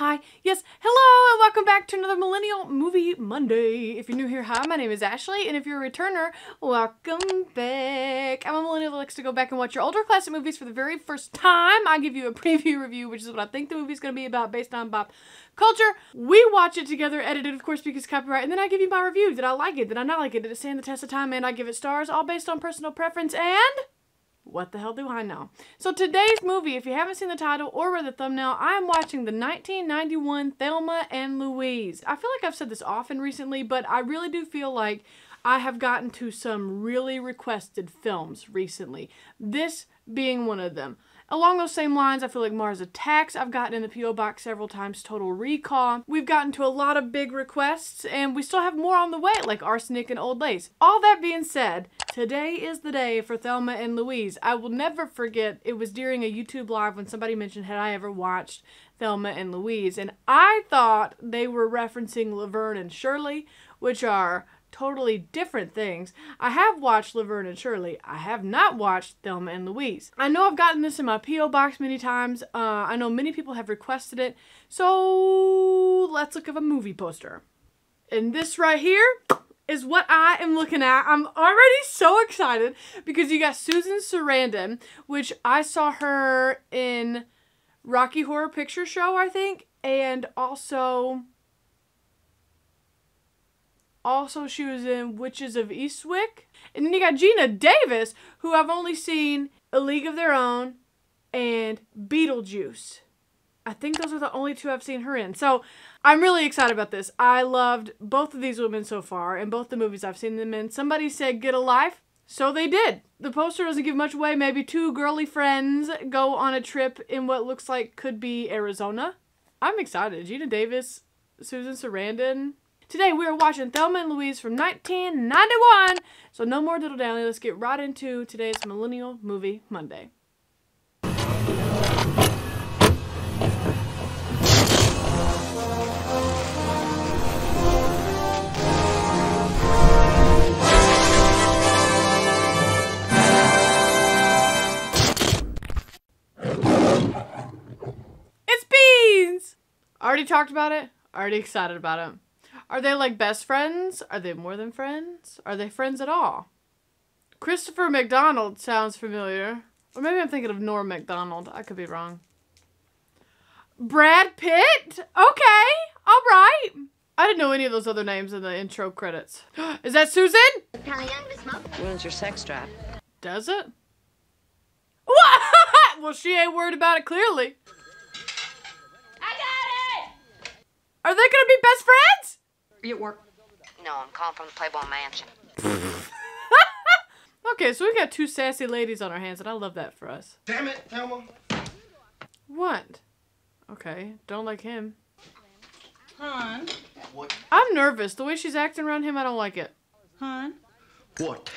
Hi, yes, hello, and welcome back to another Millennial Movie Monday. If you're new here, hi, my name is Ashley, and if you're a returner, welcome back. I'm a millennial that likes to go back and watch your older classic movies for the very first time. I give you a preview review, which is what I think the movie's going to be about based on pop culture. We watch it together, edited, of course, because copyright, and then I give you my review. Did I like it? Did I not like it? Did it stand the test of time? And I give it stars, all based on personal preference and what the hell do I know? So today's movie, if you haven't seen the title or read the thumbnail, I am watching the 1991 Thelma and Louise. I feel like I've said this often recently, but I really do feel like I have gotten to some really requested films recently. This being one of them. Along those same lines, I feel like Mars Attacks, I've gotten in the P.O. Box several times, Total Recall. We've gotten to a lot of big requests, and we still have more on the way, like Arsenic and Old Lace. All that being said, today is the day for Thelma and Louise. I will never forget, it was during a YouTube live when somebody mentioned, had I ever watched Thelma and Louise, and I thought they were referencing Laverne and Shirley, which are totally different things. I have watched Laverne and Shirley. I have not watched Thelma and Louise. I know I've gotten this in my P.O. box many times. Uh, I know many people have requested it. So let's look at a movie poster. And this right here is what I am looking at. I'm already so excited because you got Susan Sarandon, which I saw her in Rocky Horror Picture Show, I think, and also also, she was in Witches of Eastwick. And then you got Geena Davis, who I've only seen A League of Their Own and Beetlejuice. I think those are the only two I've seen her in. So I'm really excited about this. I loved both of these women so far and both the movies I've seen them in. Somebody said get a life. So they did. The poster doesn't give much away. Maybe two girly friends go on a trip in what looks like could be Arizona. I'm excited. Geena Davis, Susan Sarandon, Today we are watching Thelma and Louise from 1991. So no more diddle dally. Let's get right into today's Millennial Movie Monday. It's beans! Already talked about it. Already excited about it. Are they like best friends? Are they more than friends? Are they friends at all? Christopher McDonald sounds familiar. Or maybe I'm thinking of Norm Macdonald. I could be wrong. Brad Pitt? Okay. All right. I didn't know any of those other names in the intro credits. Is that Susan? Ruins your sex drive. Does it? What? well, she ain't worried about it clearly. I got it! Are they gonna be best friends? You at work? No, I'm calling from the Playboy Mansion. Okay, so we got two sassy ladies on our hands, and I love that for us. Damn it, Thelma. What? Okay, don't like him. Hon, What? I'm nervous. The way she's acting around him, I don't like it. hon, What?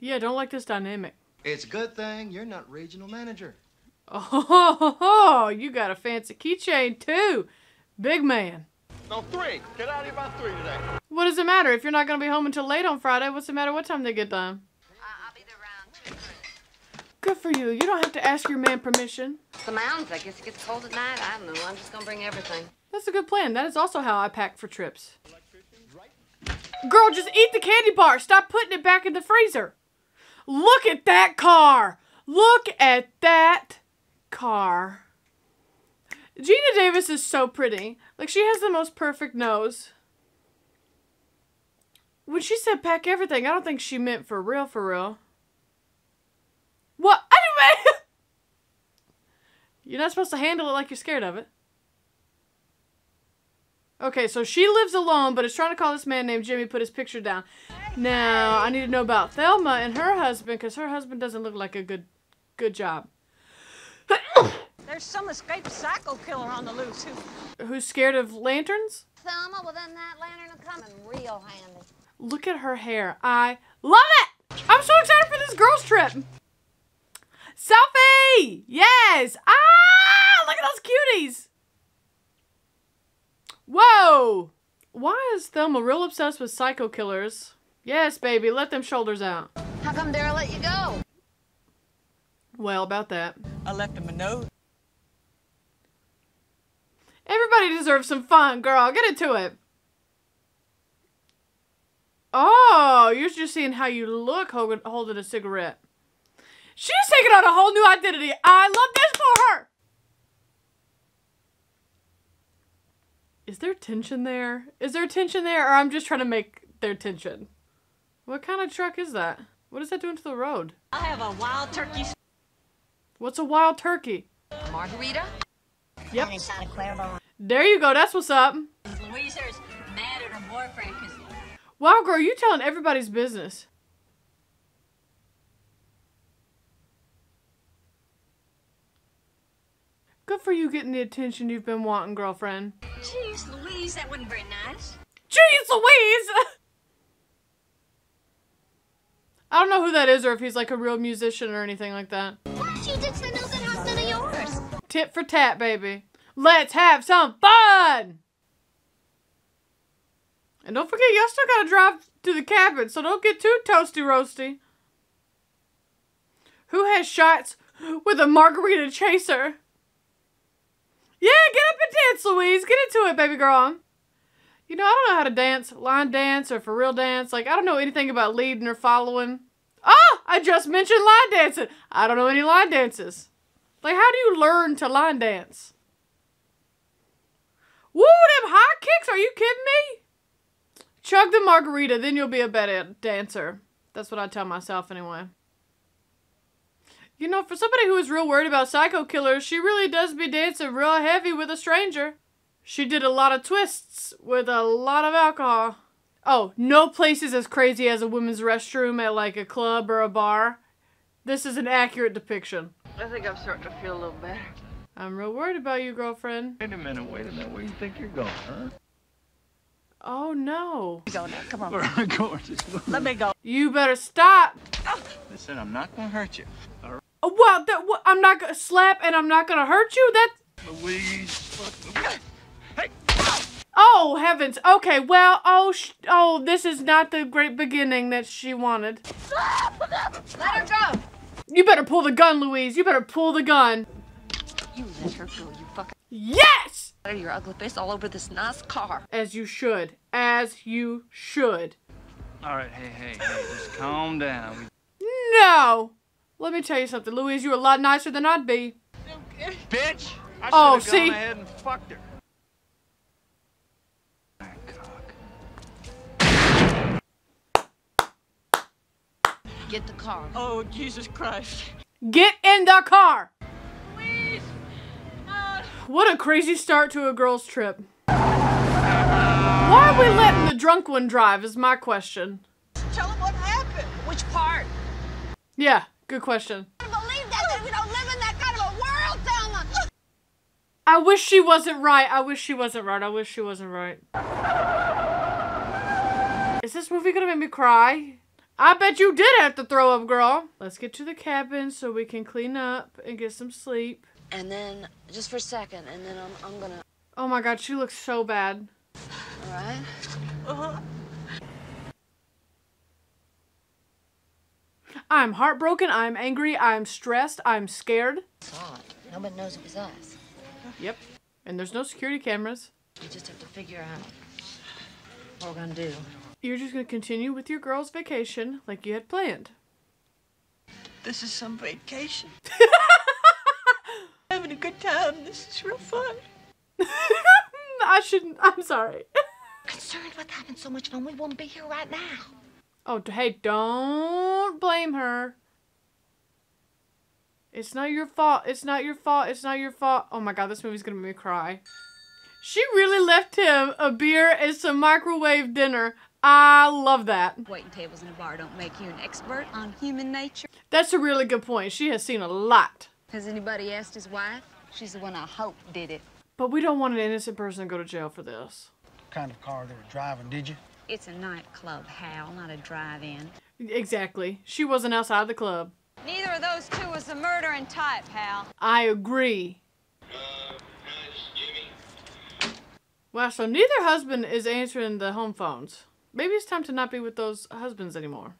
Yeah, don't like this dynamic. It's a good thing you're not regional manager. Oh, you got a fancy keychain too. Big man. No, three. Get out of here by three today. What does it matter? If you're not going to be home until late on Friday, what's the matter what time they get done? I'll be there around two. Good for you. You don't have to ask your man permission. The mountains, I guess it gets cold at night. I don't know. I'm just gonna bring everything. That's a good plan. That is also how I pack for trips. Girl, just eat the candy bar. Stop putting it back in the freezer. Look at that car. Look at that car. Geena Davis is so pretty. Like, she has the most perfect nose. When she said pack everything, I don't think she meant for real, for real. What? Anyway! You're not supposed to handle it like you're scared of it. Okay, so she lives alone, but is trying to call this man named Jimmy put his picture down. Now, I need to know about Thelma and her husband, because her husband doesn't look like a good good job. there's some escaped psycho killer on the loose who Who's scared of lanterns? Thelma, well then that lantern will come in real handy. Look at her hair. I love it! I'm so excited for this girls' trip! Selfie! Yes! Ah! Look at those cuties! Whoa! Why is Thelma real obsessed with psycho killers? Yes, baby, let them shoulders out. How come Daryl let you go? Well, about that. I left him a note. Everybody deserves some fun, girl. Get into it. Oh, you're just seeing how you look holding, a cigarette. She's taking on a whole new identity. I love this for her. Is there tension there? Is there tension there, or I'm just trying to make their tension? What kind of truck is that? What is that doing to the road? I have a wild turkey What's a wild turkey? Margarita? Yep. There you go. That's what's up. Louise here is mad at her boyfriend because Wow, girl, you telling everybody's business. Good for you getting the attention you've been wanting, girlfriend. Jeez, Louise, that wasn't very nice. Jeez Louise! I don't know who that is or if he's like a real musician or anything like that. She did say no good house none of yours. Tit for tat, baby. Let's have some fun! And don't forget, y'all still gotta drive to the cabin, so don't get too toasty roasty. Who has shots with a margarita chaser? Yeah, get up and dance, Louise. Get into it, baby girl. You know, I don't know how to dance, line dance or for real dance. Like, I don't know anything about leading or following. Oh, I just mentioned line dancing. I don't know any line dances. Like, how do you learn to line dance? Woo, them high kicks? Are you kidding me? Chug the margarita, then you'll be a better dancer. That's what I tell myself anyway. You know, for somebody who is real worried about psycho killers, she really does be dancing real heavy with a stranger. She did a lot of twists with a lot of alcohol. Oh, no place is as crazy as a women's restroom at like a club or a bar. This is an accurate depiction. I think I'm starting to feel a little better. I'm real worried about you, girlfriend. Wait a minute, wait a minute. Where do you think you're going, huh? Oh no. Go now, come on. Where am I going? Just. Let me go. You better stop. Listen, I'm not gonna hurt you. Oh, Well, that, wha- I'm not gonna slap and I'm not gonna hurt you. That. Louise. Hey! Oh heavens. Okay. Well. Oh. Sh- oh. This is not the great beginning that she wanted. Let her go! You better pull the gun, Louise. You better pull the gun. You let her go, you fucker. Yes. Your ugly face all over this nice car. As you should. As you should. All right, hey, hey, hey, just calm down. No. Let me tell you something, Louise. You're a lot nicer than I'd be. Bitch! I Oh, should've gone see? ahead and fucked her. Get the car. Oh, Jesus Christ. Get in the car. Louise! No. What a crazy start to a girl's trip. Why are we letting the drunk one drive? Is my question. Tell him what happened. Which part? Yeah, good question. I believe that, that we don't live in that kind of a world, Thelma. I wish she wasn't right. I wish she wasn't right. I wish she wasn't right. Is this movie gonna make me cry? I bet you did have to throw up, girl. Let's get to the cabin so we can clean up and get some sleep. And then, just for a second, and then I'm, I'm gonna. Oh my god, she looks so bad. Alright? Uh-huh. I'm heartbroken. I'm angry. I'm stressed. I'm scared. Odd. Nobody knows it was us. Yep. And there's no security cameras. We just have to figure out what we're gonna do. You're just gonna continue with your girl's vacation like you had planned. This is some vacation. Having a good time. This is real fun. I shouldn't. I'm sorry. Concerned with having so much fun, we won't be here right now. Oh, hey, don't blame her. It's not your fault. It's not your fault. It's not your fault. Oh my god, this movie's gonna make me cry. She really left him a beer and some microwave dinner. I love that. Waiting tables in a bar don't make you an expert on human nature. That's a really good point. She has seen a lot. Has anybody asked his wife? She's the one I hope did it. But we don't want an innocent person to go to jail for this. What kind of car they were driving, did you? It's a nightclub, Hal, not a drive-in. Exactly. She wasn't outside the club. Neither of those two was the murdering type, Hal. I agree. Uh, wow, so neither husband is answering the home phones. Maybe it's time to not be with those husbands anymore.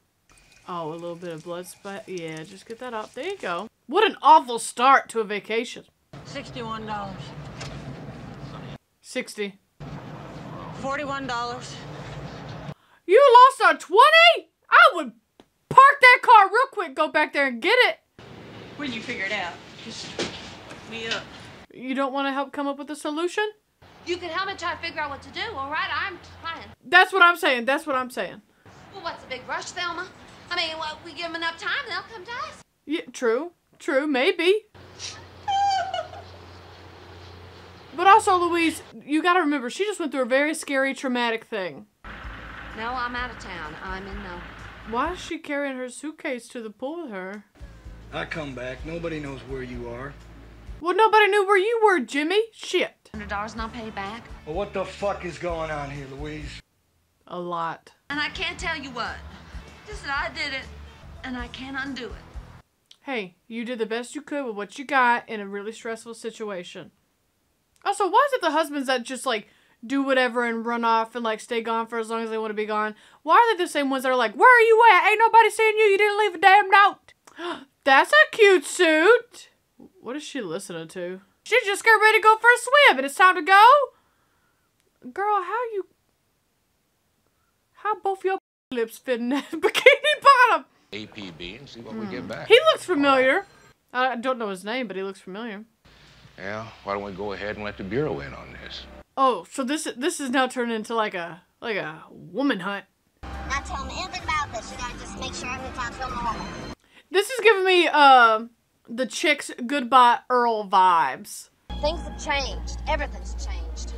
Oh, a little bit of blood spot. Yeah, just get that out. There you go. What an awful start to a vacation. $61. 60. Forty-one dollars. You lost a 20? I would park that car real quick, go back there and get it. When you figure it out, just me up. You don't want to help come up with a solution? You can help me try to figure out what to do, all right? I'm trying. That's what I'm saying. That's what I'm saying. Well, what's the big rush, Thelma? I mean, well, we give them enough time, they'll come to us. Yeah, true. True, maybe. But also, Louise, you gotta remember, she just went through a very scary, traumatic thing. No, I'm out of town. I'm in the... Why is she carrying her suitcase to the pool with her? I come back. Nobody knows where you are. Well, nobody knew where you were, Jimmy. Shit. Hundred dollars and i'll paid back. Well, what the fuck is going on here, Louise? A lot. And I can't tell you what. Just that I did it, and I can't undo it. Hey, you did the best you could with what you got in a really stressful situation. Also, why is it the husbands that just like do whatever and run off and like stay gone for as long as they want to be gone? Why are they the same ones that are like, "Where are you at? Ain't nobody seeing you. You didn't leave a damn note." That's a cute suit. What is she listening to? She just got ready to go for a swim, and it's time to go. Girl, how you? How both your lips fit in that bikini bottom? APB and see what we get back. He looks familiar. I don't know his name, but he looks familiar. Yeah, why don't we go ahead and let the Bureau in on this? Oh, so this this is now turned into like a like a woman hunt. Not telling me anything about this. You gotta just make sure everything's real normal. This is giving me uh the chicks goodbye Earl vibes. Things have changed. Everything's changed.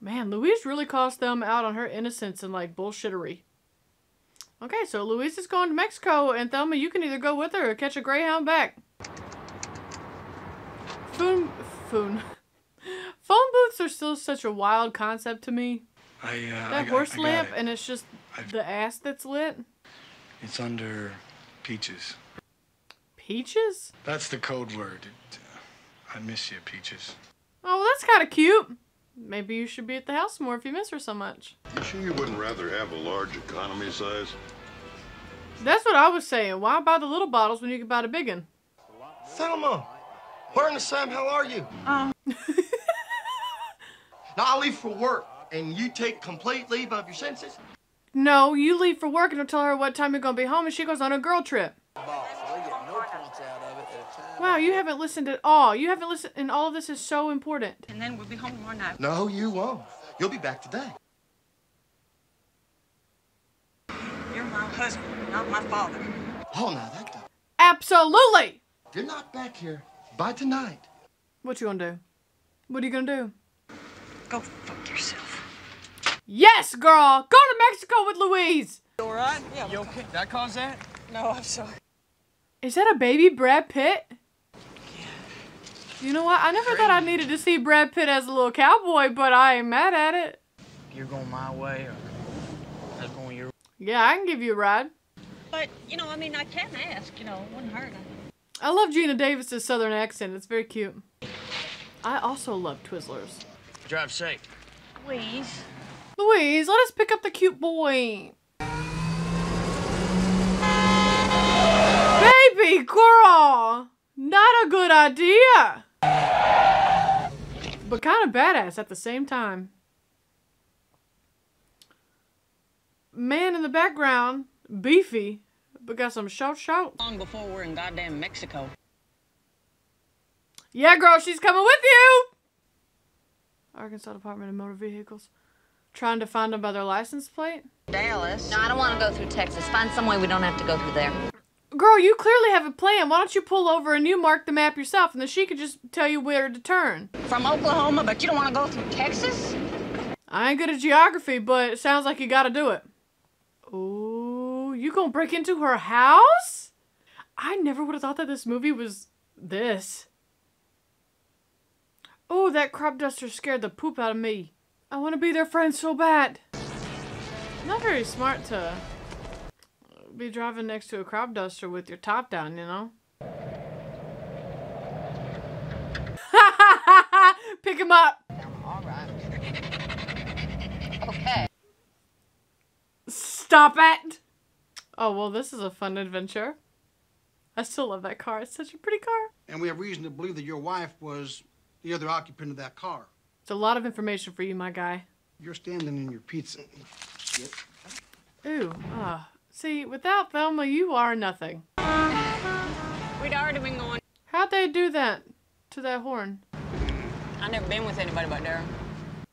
Man, Louise really cost them out on her innocence and like bullshittery. Okay, so Louise is going to Mexico, and Thelma, you can either go with her or catch a Greyhound back. Phone, phone, phone booths are still such a wild concept to me. I, uh, I That got- horse I got lamp, it. and it's just I- the ass that's lit. It's under Peaches. Peaches? That's the code word. I miss you, Peaches. Oh, well, that's kind of cute. Maybe you should be at the house more if you miss her so much. You sure you wouldn't rather have a large economy size? That's what I was saying. Why buy the little bottles when you can buy the big one? Thelma, where in the Sam hell are you? Um. now I leave for work, and you take complete leave of your senses. No, you leave for work and don't tell her what time you're gonna be home, and she goes on a girl trip. Wow, you haven't listened at all. You haven't listened, and all of this is so important. And then we'll be home tomorrow night. No, you won't. You'll be back today. You're my husband, not my father. Oh, now that don't. Absolutely. If you're not back here by tonight, What you gonna do? What are you gonna do? Go fuck yourself. Yes, girl. Go to Mexico with Louise. You all right? Yeah. You okay? That caused that? No, I'm sorry. Is that a baby Brad Pitt? You know what? I never thought I needed to see Brad Pitt as a little cowboy, but I ain't mad at it. You're going my way or that's going your Yeah, I can give you a ride. But, you know, I mean, I can ask, you know, it wouldn't hurt. I love Geena Davis's southern accent. It's very cute. I also love Twizzlers. Drive safe. Please. Louise, let us pick up the cute boy. Baby girl, not a good idea. But kind of badass at the same time. Man in the background, beefy, but got some short short. Long before we're in goddamn Mexico. Yeah, girl, she's coming with you. Arkansas Department of Motor Vehicles. Trying to find them by their license plate? Dallas. No, I don't want to go through Texas. Find some way we don't have to go through there. Girl, you clearly have a plan. Why don't you pull over and you mark the map yourself and then she could just tell you where to turn? From Oklahoma, but you don't want to go through Texas? I ain't good at geography, but it sounds like you gotta do it. Ooh, you gonna break into her house? I never would have thought that this movie was this. Oh, that crop duster scared the poop out of me. I want to be their friend so bad. Not very smart to be driving next to a crop duster with your top down, you know? Pick him up. All right. Okay. Stop it! Oh, well, this is a fun adventure. I still love that car. It's such a pretty car. And we have reason to believe that your wife was the other occupant of that car. It's a lot of information for you, my guy. You're standing in your pizza. Ooh, ah. See, without Thelma, you are nothing. We'd already been going. How'd they do that to that horn? I never been with anybody but Daryl.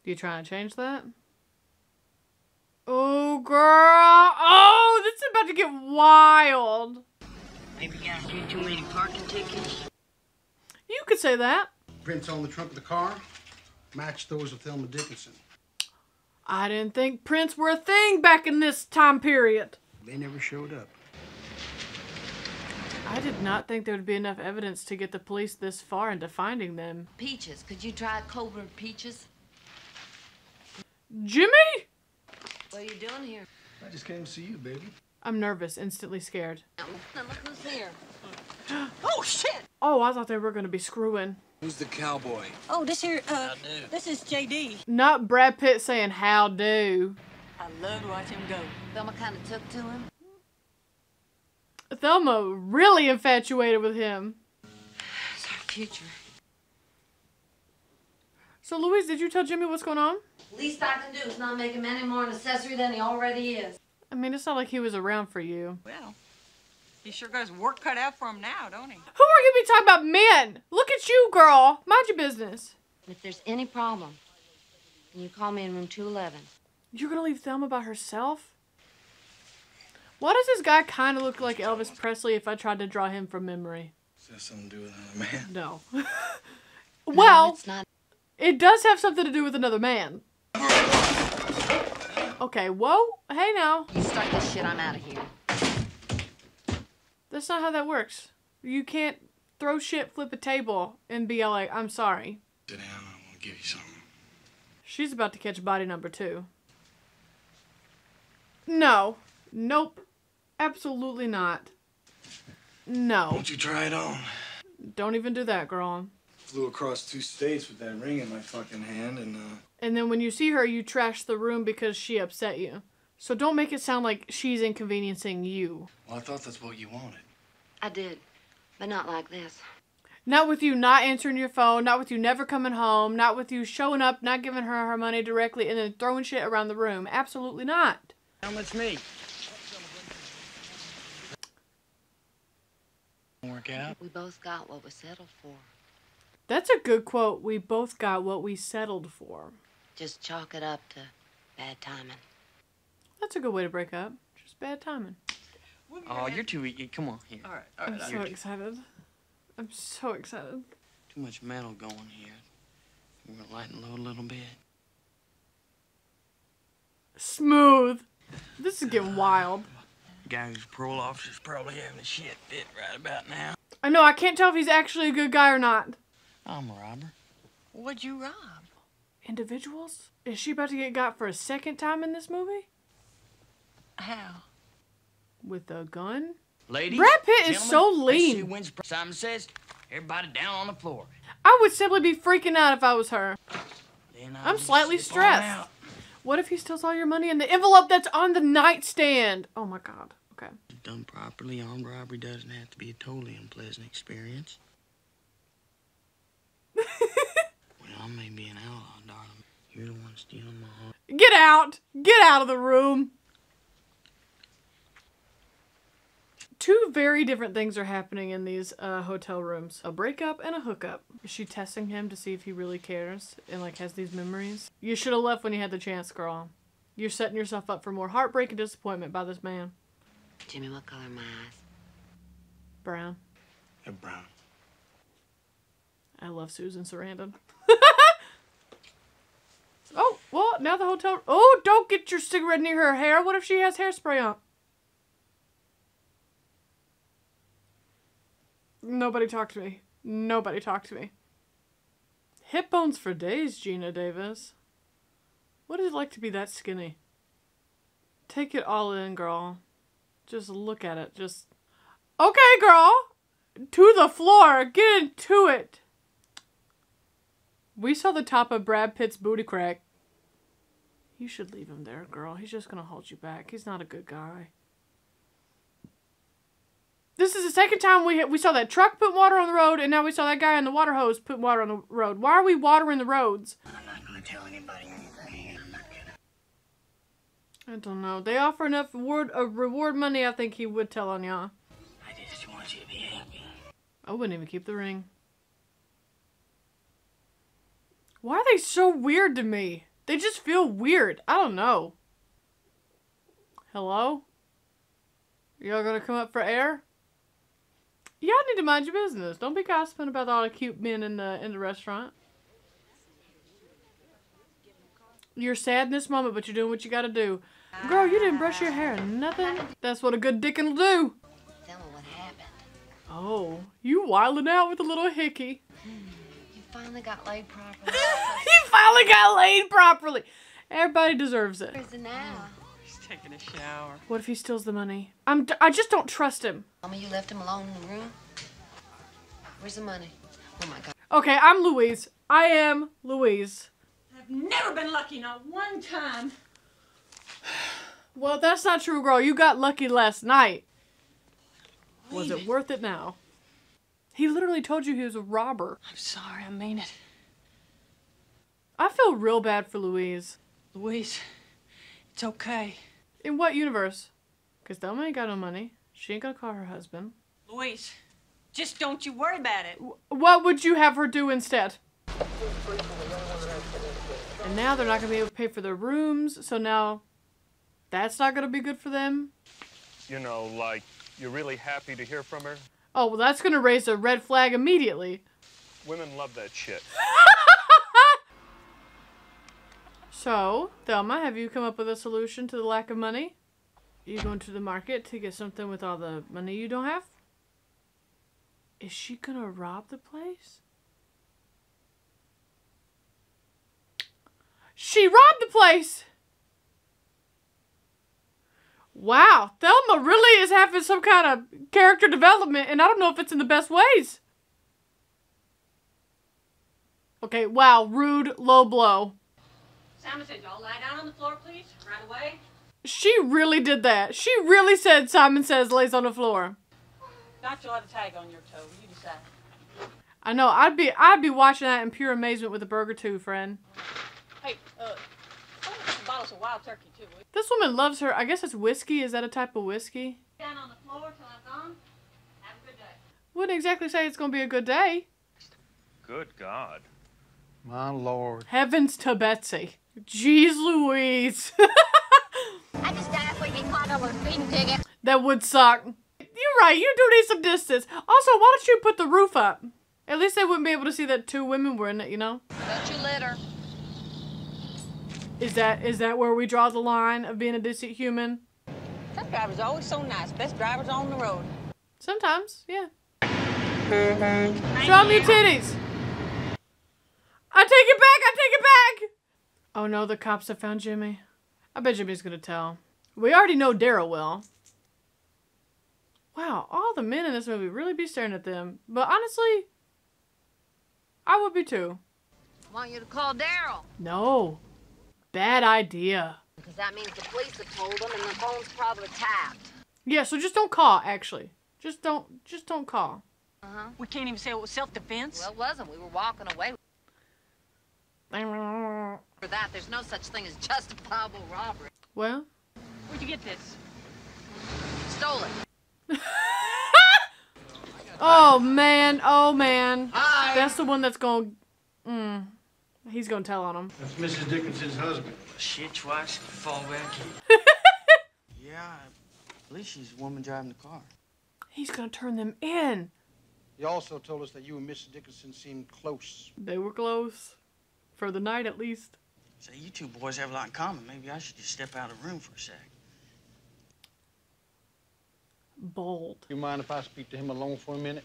You trying to change that? Oh, girl. Oh, this is about to get wild. Maybe got a few too many parking tickets. You could say that. Prints on the trunk of the car match those of Thelma Dickinson. I didn't think prints were a thing back in this time period. They never showed up. I did not think there would be enough evidence to get the police this far into finding them. Peaches. Could you try Cobra Peaches? Jimmy? What are you doing here? I just came to see you, baby. I'm nervous, instantly scared. Now look who's here. Oh shit! Oh, I thought they were going to be screwing. Who's the cowboy? Oh, this here, uh, this is JD. Not Brad Pitt saying how do. I love to watch him go. Thelma kind of took to him. Thelma really infatuated with him. It's our future. So, Louise, did you tell Jimmy what's going on? Least I can do is not make him any more an accessory than he already is. I mean, it's not like he was around for you. Well, he sure got his work cut out for him now, don't he? Who are you be talking about men? Look at you, girl. Mind your business. If there's any problem, can you call me in room 211? You're gonna leave Thelma by herself? Why does this guy kind of look like Elvis Presley if I tried to draw him from memory? Does that something to do with another man? No. No, well, it's not. it does have something to do with another man. Okay, whoa. Hey now. You start this shit, I'm out of here. That's not how that works. You can't throw shit, flip a table, and be like, I'm sorry. Sit down. I want to give you something. She's about to catch body number two. No. Nope. Absolutely not. No. Won't you try it on? Don't even do that, girl. Flew across two states with that ring in my fucking hand, and uh, And then when you see her, you trash the room because she upset you. So don't make it sound like she's inconveniencing you. well, I thought that's what you wanted. I did, but not like this. Not with you not answering your phone, not with you never coming home, not with you showing up, not giving her her money directly, and then throwing shit around the room. Absolutely not. How much me? Work out. We both got what we settled for. That's a good quote. We both got what we settled for. Just chalk it up to bad timing. That's a good way to break up. Just bad timing. Oh, you're too eager. Come on here. All right, all I'm so excited. I'm so excited. Too much metal going here. We're gonna lighten load a little bit. Smooth. This is getting wild. Guy who's parole officer's probably having a shit fit right about now. I know, I can't tell if he's actually a good guy or not. I'm a robber. What'd you rob? Individuals? Is she about to get got for a second time in this movie? How? With a gun? Ladies, Brad Pitt is so let's lean. wins. Simon says, everybody down on the floor. I would simply be freaking out if I was her. Then I'll I'm slightly stressed. What if he steals all your money in the envelope that's on the nightstand? Oh my god. Okay. Done properly, armed robbery doesn't have to be a totally unpleasant experience. well, I may be an outlaw, darling. You're the one stealing my heart. Get out! Get out of the room! Two very different things are happening in these uh, hotel rooms. A breakup and a hookup. Is she testing him to see if he really cares and like has these memories? You should have left when you had the chance, girl. You're setting yourself up for more heartbreak and disappointment by this man. Jimmy, what color are my eyes? Brown. They're brown. I love Susan Sarandon. oh, well, now the hotel. Oh, don't get your cigarette near her hair. What if she has hairspray on? Nobody talk to me. Nobody talk to me. Hip bones for days, Geena Davis. What is it like to be that skinny? Take it all in, girl. Just look at it. Just. Okay, girl! To the floor! Get into it! We saw the top of Brad Pitt's booty crack. You should leave him there, girl. He's just gonna hold you back. He's not a good guy. This is the second time we we saw that truck put water on the road, and now we saw that guy on the water hose put water on the road. Why are we watering the roads? I'm not gonna tell anybody anything. I'm not gonna. I don't know. They offer enough reward, uh, reward money. I think he would tell on y'all. I just want you to be happy. I wouldn't even keep the ring. Why are they so weird to me? They just feel weird. I don't know. Hello? Y'all gonna come up for air? Y'all need to mind your business. Don't be gossiping about all the cute men in the in the restaurant. You're sad in this moment, but you're doing what you gotta do. Girl, you didn't brush your hair or nothing. That's what a good dickin' will do. Tell me what happened. Oh, you wildin' out with a little hickey. You finally got laid properly. he finally got laid properly. Everybody deserves it. Where's it now? He's taking a shower. What if he steals the money? I'm. D- I just don't trust him. Mama, you left him alone in the room? Where's the money? Oh my god. Okay, I'm Louise. I am Louise. I've never been lucky, not one time. Well, that's not true, girl. You got lucky last night. Was it worth it now? He literally told you he was a robber. I'm sorry, I mean it. I feel real bad for Louise. Louise, it's okay. In what universe? Because Thelma ain't got no money. She ain't gonna call her husband. Louise, just don't you worry about it. What would you have her do instead? And now they're not gonna be able to pay for their rooms, so now that's not gonna be good for them. You know, like, you're really happy to hear from her? Oh, well, that's gonna raise a red flag immediately. Women love that shit. So, Thelma, have you come up with a solution to the lack of money? You going to the market to get something with all the money you don't have? Is she gonna rob the place? She robbed the place! Wow, Thelma really is having some kind of character development, and I don't know if it's in the best ways. Okay, wow, rude, low blow. Simon said, y'all lie down on the floor, please, right away. She really did that. She really said Simon Says lays on the floor. Not you'll have a tag on your toe. You decide. I know. I'd be I'd be watching that in pure amazement with a burger too, friend. Hey, uh, some bottles of wild turkey, too. will you? This woman loves her. I guess it's whiskey. Is that a type of whiskey? Down on the floor till I'm gone. Have a good day. Wouldn't exactly say it's gonna be a good day. Good God. My lord. Heavens to Betsy. Jeez Louise. I just died for you caught over a that would suck. You're right. You do need some distance. Also, why don't you put the roof up? At least they wouldn't be able to see that two women were in it. You know. Don't you litter. Is that is that where we draw the line of being a decent human? Truck drivers are always so nice. Best drivers on the road. Sometimes, yeah. Mm-hmm. Show me your titties. I take it back. I take it back. Oh no, the cops have found Jimmy. I bet Jimmy's gonna tell. We already know Daryl will. Wow, all the men in this movie really be staring at them. But honestly, I would be too. I Want you to call Daryl. No. Bad idea. Because that means the police have told them and the phone's probably tapped. Yeah, so just don't call, actually. Just don't just don't call. Uh-huh. We can't even say it was self-defense. Well, it wasn't. We were walking away. For that, there's no such thing as justifiable robbery. Well, Where'd you get this? Stole it. Oh man, oh man. That's the one that's going mm, he's gonna tell on him. That's Mrs. Dickinson's husband. Shit twice, fall back. yeah, I believe she's the woman driving the car. He's gonna turn them in. He also told us that you and Mrs. Dickinson seemed close. They were close. For the night at least. Say, you two boys have a lot in common. Maybe I should just step out of the room for a sec. Bold. You mind if I speak to him alone for a minute?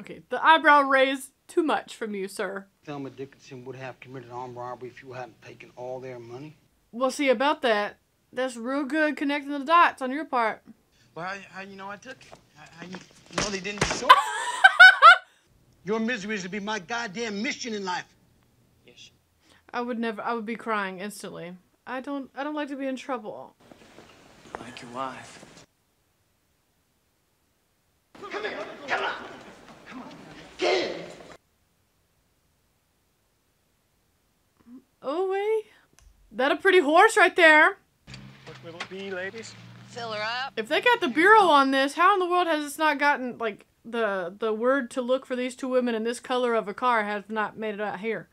Okay, the eyebrow raised too much from you, sir. Thelma Dickinson would have committed armed robbery if you hadn't taken all their money. Well, see about that. That's real good connecting the dots on your part. Well, how, how you know I took it? How, how you, you know they didn't show Your misery is to be my goddamn mission in life. I would never. I would be crying instantly. I don't. I don't like to be in trouble. I like your wife. Come here. Come on. Come on. Get in. Oh wait, that a pretty horse right there. What will it be, ladies? Fill her up. If they got the bureau on this, how in the world has this not gotten like the the word to look for these two women in this color of a car has not made it out here?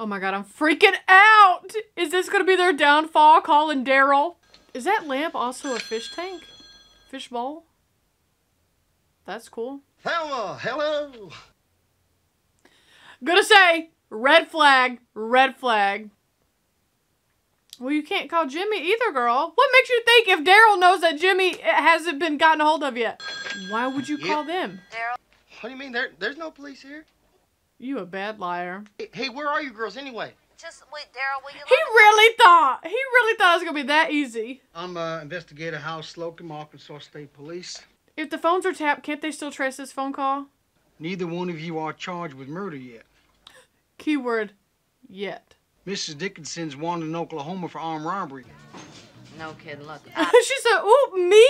Oh my god, I'm freaking out! Is this gonna be their downfall, calling Daryl? Is that lamp also a fish tank? Fish bowl? That's cool. Thelma, hello. Gonna say, red flag, red flag. Well, you can't call Jimmy either, girl. What makes you think if Daryl knows that Jimmy hasn't been gotten a hold of yet? Why would you call them? Daryl. What do you mean? There, there's no police here. You a bad liar. Hey, hey, where are you girls anyway? Just wait, Daryl. Will you? He really thought, he really thought it was gonna be that easy. I'm uh, Investigator Hal Slocum, Arkansas State Police. If the phones are tapped, can't they still trace this phone call? Neither one of you are charged with murder yet. Keyword, yet. Mrs. Dickinson's wanted in Oklahoma for armed robbery. No kidding. Look, she said, "Ooh, me."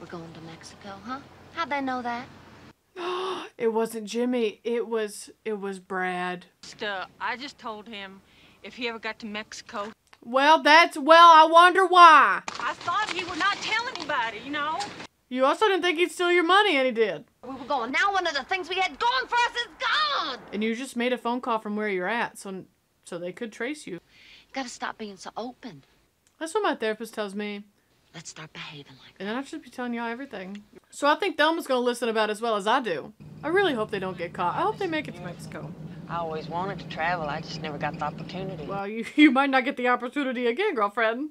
we're going to Mexico, huh? How'd they know that? it wasn't Jimmy. It was it was Brad. Just, uh, I just told him if he ever got to Mexico. Well, that's well. I wonder why. I thought he would not tell anybody, you know. You also didn't think he'd steal your money, and he did. We were going. Now one of the things we had going for us is gone. And you just made a phone call from where you're at, so so they could trace you. You gotta stop being so open. That's what my therapist tells me. Let's start behaving like And I should be telling y'all everything. So I think Thelma's gonna listen about as well as I do. I really hope they don't get caught. I hope they make it to Mexico. I always wanted to travel. I just never got the opportunity. Well, you, you might not get the opportunity again, girlfriend.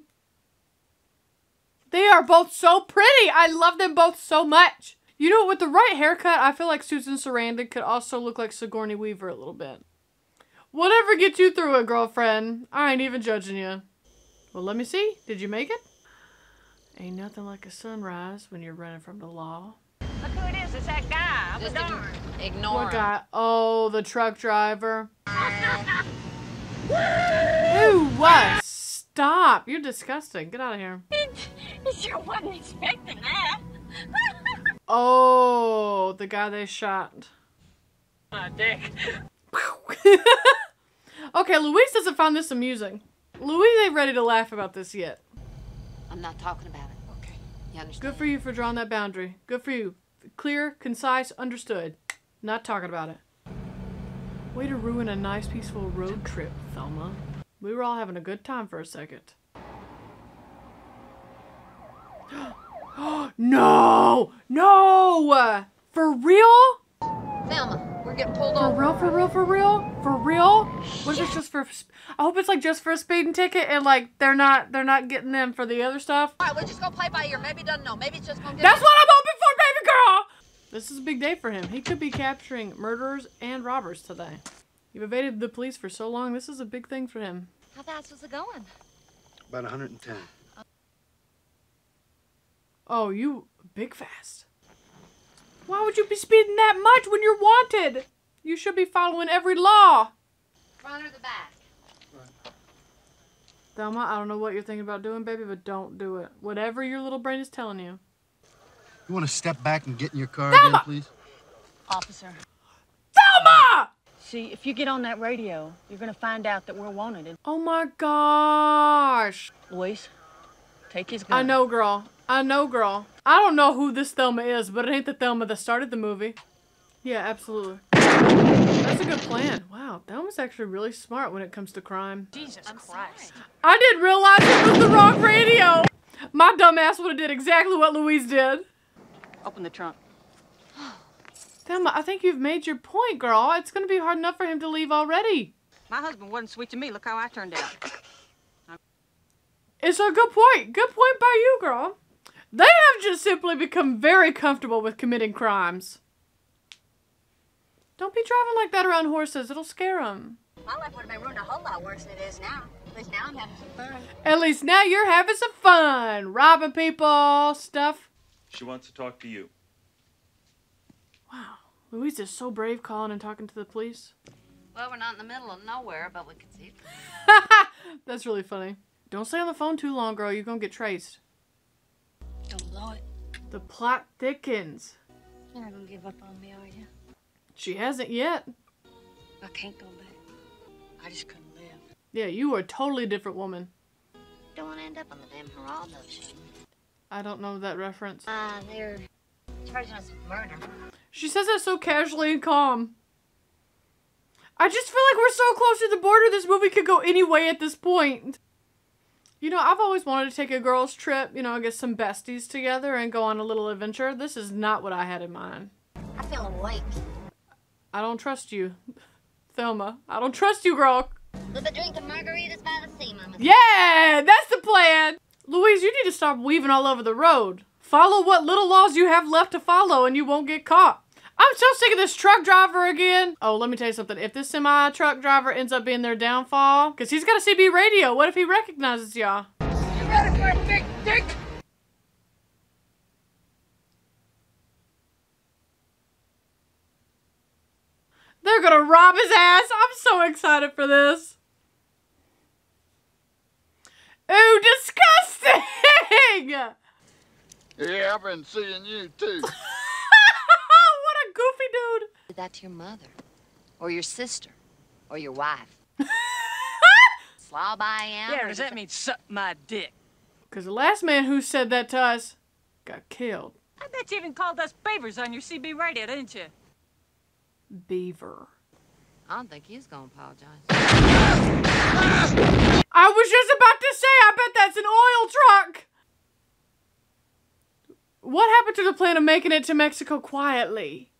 They are both so pretty. I love them both so much. You know, with the right haircut, I feel like Susan Sarandon could also look like Sigourney Weaver a little bit. Whatever gets you through it, girlfriend. I ain't even judging you. Well, let me see. Did you make it? Ain't nothing like a sunrise when you're running from the law. Look who it is. It's that guy. I'm Just darn. Ignore What him. guy? Oh, the truck driver. Who was? Stop. You're disgusting. Get out of here. sure wasn't expecting that. Oh, the guy they shot. My dick. okay, Louise doesn't find this amusing. Louise ain't ready to laugh about this yet. I'm not talking about it. Okay. You understand? Good for you for drawing that boundary. Good for you. Clear, concise, understood. Not talking about it. Way to ruin a nice, peaceful road trip, Thelma. We were all having a good time for a second. no! No! For real? Thelma, we're getting pulled For over. real, for real, for real? For real? What if it's just for I hope it's like just for a speeding ticket and like they're not they're not getting them for the other stuff. All right, we'll just go play by ear. Maybe he doesn't know. Maybe it's just gonna get. That's what I'm hoping for, baby girl! This is a big day for him. He could be capturing murderers and robbers today. You've evaded the police for so long, this is a big thing for him. How fast was it going? About 110. Oh, you big fast. Why would you be speeding that much when you're wanted? You should be following every law. Front or the back? Thelma, I don't know what you're thinking about doing, baby, but don't do it. Whatever your little brain is telling you. You want to step back and get in your car Thelma! again, please? Officer. Thelma! See, if you get on that radio, you're gonna find out that we're wanted. And Oh my gosh. Louise, take his gun. I know, girl. I know, girl. I don't know who this Thelma is, but it ain't the Thelma that started the movie. Yeah, absolutely. That's a good plan. Wow, Thelma's actually really smart when it comes to crime. Jesus Christ. I didn't realize it was the wrong radio. My dumb ass would have did exactly what Louise did. Open the trunk. Thelma, I think you've made your point, girl. It's gonna be hard enough for him to leave already. My husband wasn't sweet to me. Look how I turned out. It's a good point. Good point by you, girl. They have just simply become very comfortable with committing crimes. Don't be driving like that around horses. It'll scare them. My life would have been ruined a whole lot worse than it is now. At least now I'm having some fun. At least now you're having some fun. Robbing people, stuff. She wants to talk to you. Wow. Louise is so brave calling and talking to the police. Well, we're not in the middle of nowhere, but we can see. That's really funny. Don't stay on the phone too long, girl. You're gonna get traced. Don't blow it. The plot thickens. You're not gonna give up on me, are you? She hasn't yet. I can't go back. I just couldn't live. Yeah, you are a totally different woman. Don't want to end up on the damn Geraldo's. I don't know that reference. Uh, they're charging us with murder. She says that so casually and calm. I just feel like we're so close to the border, this movie could go any way at this point. You know, I've always wanted to take a girls' trip, you know, get some besties together and go on a little adventure. This is not what I had in mind. I feel awake. I don't trust you, Thelma. I don't trust you, girl. With a drink of margaritas by the sea, Mama. Yeah, that's the plan. Louise, you need to stop weaving all over the road. Follow what little laws you have left to follow and you won't get caught. I'm so sick of this truck driver again. Oh, let me tell you something. If this semi truck driver ends up being their downfall, because he's got a CB radio, what if he recognizes y'all? You ready for a big dick? They're gonna rob his ass. I'm so excited for this. Ooh, disgusting! Yeah, I've been seeing you too. what a goofy dude. Did that to your mother, or your sister, or your wife. Slob I am. Yeah, does that mean suck my dick? Because the last man who said that to us got killed. I bet you even called us beavers on your CB radio, didn't you? Beaver. I don't think he's gonna apologize. I was just about to say, I bet that's an oil truck. What happened to the plan of making it to Mexico quietly?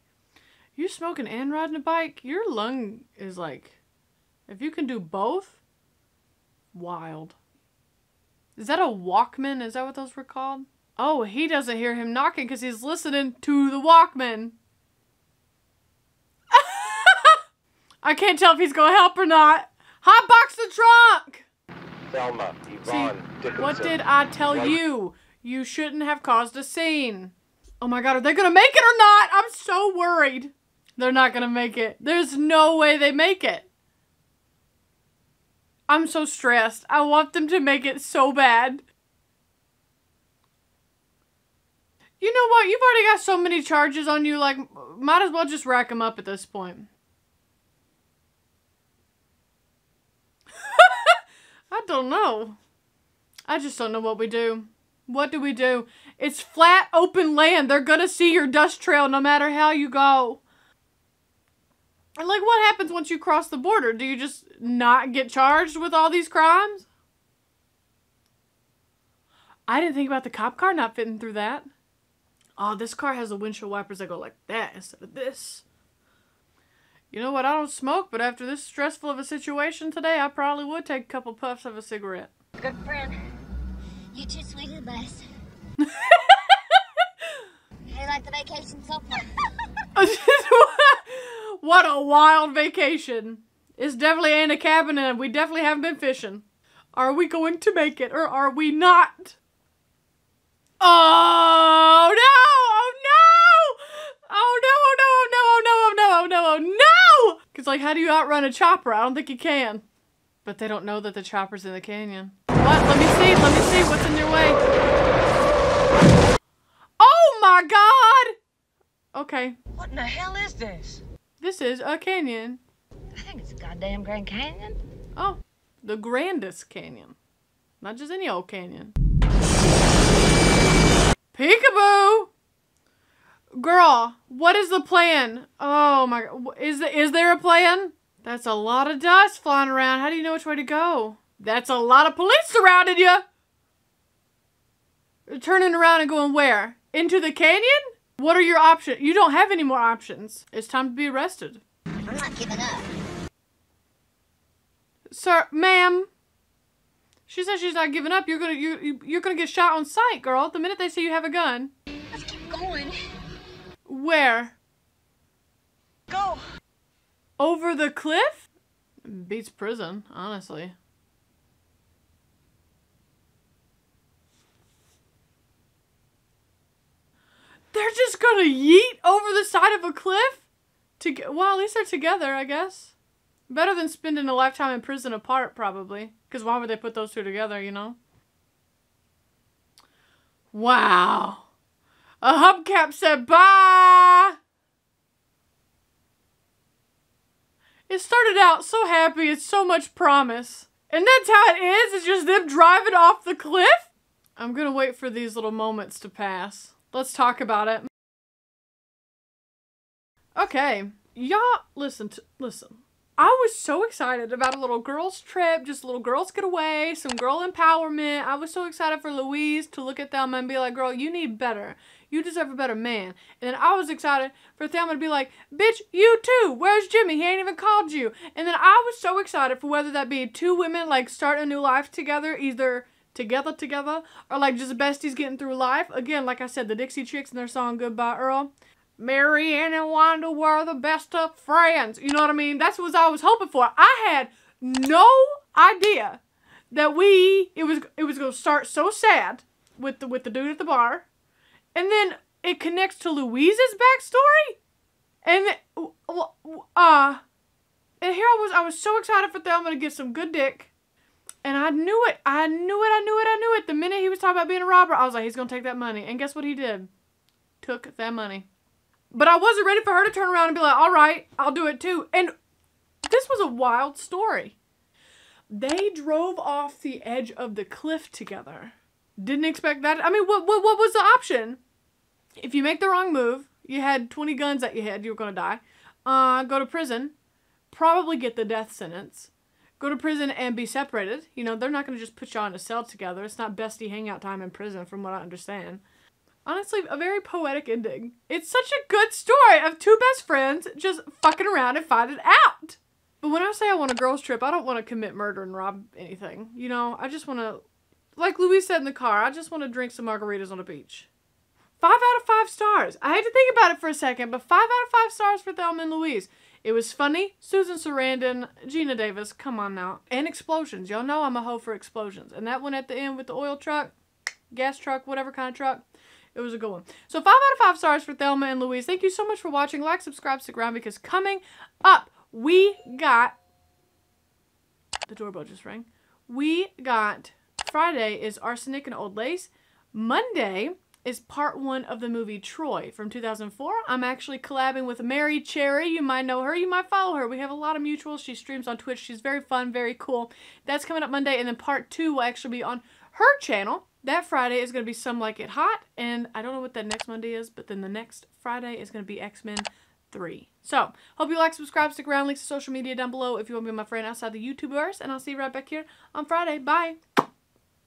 You smoking and riding a bike? Your lung is like, if you can do both, wild. Is that a Walkman? Is that what those were called? Oh, he doesn't hear him knocking because he's listening to the Walkman. I can't tell if he's gonna help or not. Hotbox the trunk! Thelma, Yvonne, Dickinson. What did I tell you? You shouldn't have caused a scene. Oh my god, are they gonna make it or not? I'm so worried. They're not gonna make it. There's no way they make it. I'm so stressed. I want them to make it so bad. You know what? You've already got so many charges on you, like, might as well just rack them up at this point. I don't know. I just don't know what we do. What do we do? It's flat, open land. They're gonna see your dust trail no matter how you go. And like, what happens once you cross the border? Do you just not get charged with all these crimes? I didn't think about the cop car not fitting through that. Oh, this car has the windshield wipers that go like that instead of this. You know what? I don't smoke, but after this stressful of a situation today, I probably would take a couple puffs of a cigarette. Good friend. You too sweet to the best. You like the vacation so far? What a wild vacation. It's definitely in a cabin and we definitely haven't been fishing. Are we going to make it or are we not? Oh no! Oh no! Oh no, oh no, oh no, oh no, oh no, oh no! Oh, because, like, how do you outrun a chopper? I don't think you can. But they don't know that the chopper's in the canyon. What? Let me see, let me see what's in your way. Oh my god! Okay. What in the hell is this? This is a canyon. I think it's a goddamn Grand Canyon. Oh, the grandest canyon. Not just any old canyon. Peekaboo! Girl, what is the plan? Oh my god. Is, the, is there a plan? That's a lot of dust flying around. How do you know which way to go? That's a lot of police surrounding you. Turning around and going where? Into the canyon? What are your options? You don't have any more options. It's time to be arrested. I'm not giving up. Sir, ma'am. She says she's not giving up. You're gonna you you- you're gonna get shot on sight, girl. The minute they see you have a gun. Let's keep going. Where? Go. Over the cliff? Beats prison, honestly. They're just gonna yeet over the side of a cliff? To get, well, at least they're together, I guess. Better than spending a lifetime in prison apart, probably. Because why would they put those two together, you know? Wow. A hubcap said bye. It started out so happy, it's so much promise. And that's how it is. It's just them driving off the cliff. I'm gonna wait for these little moments to pass. Let's talk about it. Okay, y'all listen to listen. I was so excited about a little girls trip, just little girls get away, some girl empowerment. I was so excited for Louise to look at Thelma and be like, girl, you need better. You deserve a better man. And then I was excited for Thelma to be like, bitch, you too. Where's Jimmy? He ain't even called you. And then I was so excited for whether that be two women like start a new life together, either together together or like just the besties getting through life. Again, like I said, the Dixie Chicks and their song Goodbye Earl. Mary Ann and Wanda were the best of friends. You know what I mean? That's what I was hoping for. I had no idea that we it was it was gonna start so sad with the with the dude at the bar, and then it connects to Louise's backstory, and uh, and here I was I was so excited for Thelma to get some good dick. And I knew it. I knew it. I knew it. I knew it. The minute he was talking about being a robber, I was like, he's going to take that money. And guess what he did? Took that money. But I wasn't ready for her to turn around and be like, all right, I'll do it too. And this was a wild story. They drove off the edge of the cliff together. Didn't expect that. I mean, what, what, what was the option? If you make the wrong move, you had 20 guns at your head, you were going to die. Uh, go to prison, probably get the death sentence. Go to prison and be separated. You know, they're not going to just put y'all in a cell together. It's not bestie hangout time in prison, from what I understand honestly a very poetic ending. It's such a good story of two best friends just fucking around and find it out. But when I say I want a girls trip, I don't want to commit murder and rob anything. You know, I just want to, like Louise said in the car, I just want to drink some margaritas on a beach. Five out of five stars. I had to think about it for a second, but five out of five stars for Thelma and Louise. It was funny. Susan Sarandon, Geena Davis, come on now. And explosions. Y'all know I'm a hoe for explosions. And that one at the end with the oil truck, gas truck, whatever kind of truck, it was a good one. So five out of five stars for Thelma and Louise. Thank you so much for watching. Like, subscribe, stick around because coming up, we got the doorbell just rang. We got Friday is Arsenic and Old Lace. Monday is part one of the movie Troy from 2004. I'm actually collabing with Mary Cherry. You might know her. You might follow her. We have a lot of mutuals. She streams on Twitch. She's very fun, very cool. That's coming up Monday. And then part two will actually be on her channel. That Friday is going to be Some Like It Hot, and I don't know what that next Monday is, but then the next Friday is going to be X-Men 3. So, hope you like, subscribe, stick around, links to social media down below if you want to be my friend outside the YouTubers, and I'll see you right back here on Friday. Bye!